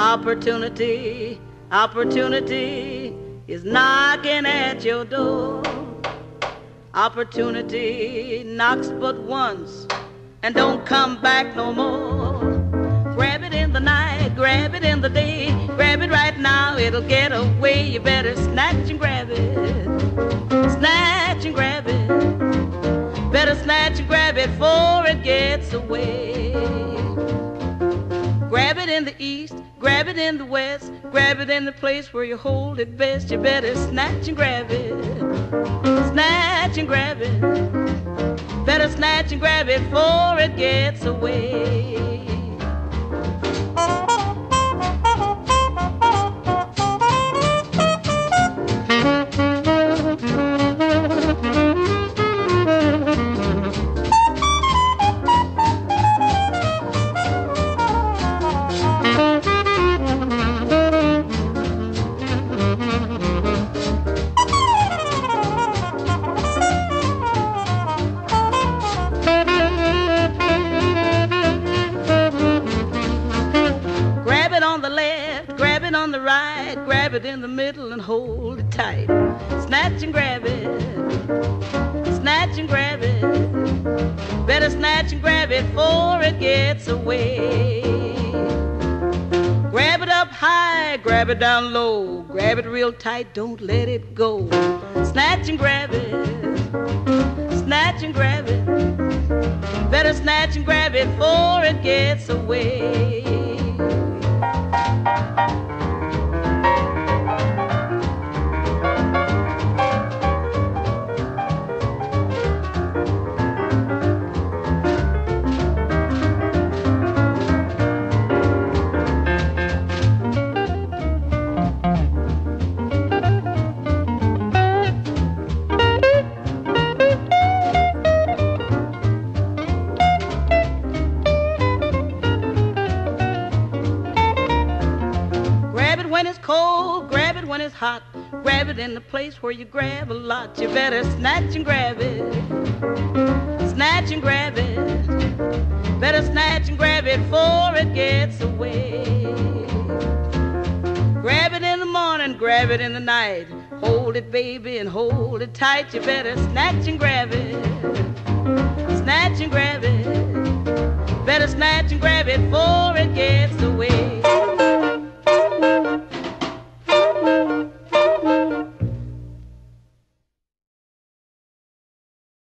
Opportunity, opportunity is knocking at your door. Opportunity knocks but once and don't come back no more. Grab it in the night, grab it in the day, grab it right now, it'll get away. You better snatch and grab it, snatch and grab it. Better snatch and grab it before it gets away. In the east, grab it in the west, grab it in the place where you hold it best. You better snatch and grab it, snatch and grab it. Better snatch and grab it before it gets away. Left, grab it on the right, grab it in the middle and hold it tight. Snatch and grab it, snatch and grab it. Better snatch and grab it before it gets away. Grab it up high, grab it down low, grab it real tight, don't let it go. Snatch and grab it, snatch and grab it. Better snatch and grab it before it gets away. When it's cold, grab it when it's hot. Grab it in the place where you grab a lot. You better snatch and grab it. Snatch and grab it. Better snatch and grab it before it gets away. Grab it in the morning, grab it in the night. Hold it, baby, and hold it tight. You better snatch and grab it. Snatch and grab it. Better snatch and grab it